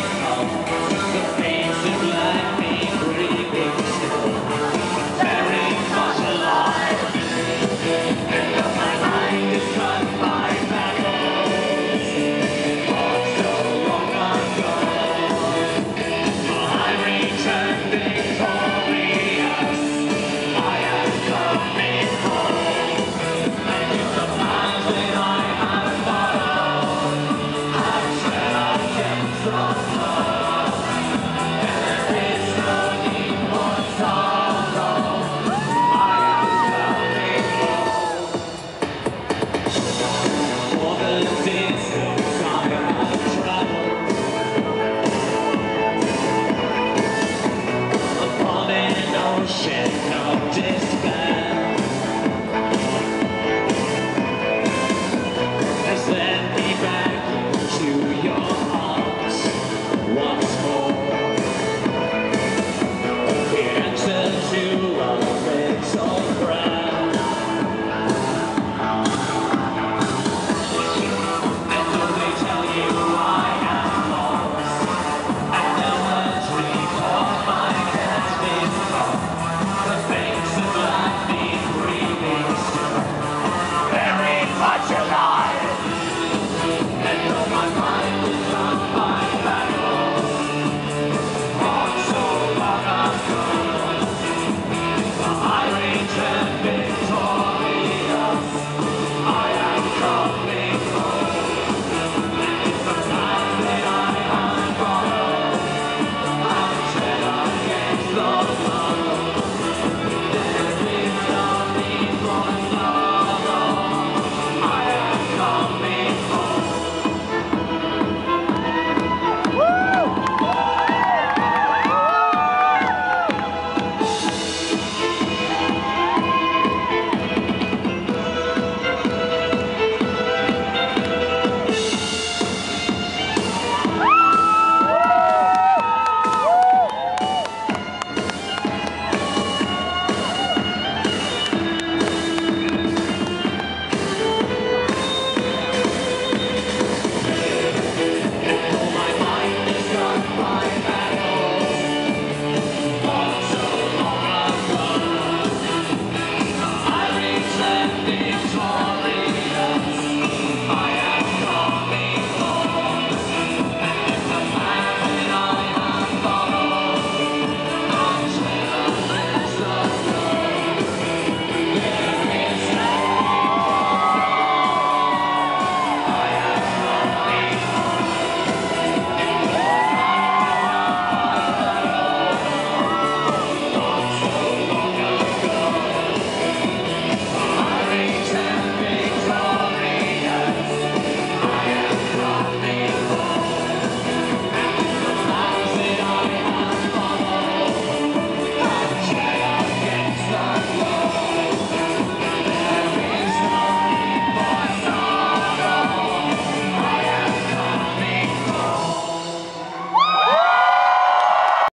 um,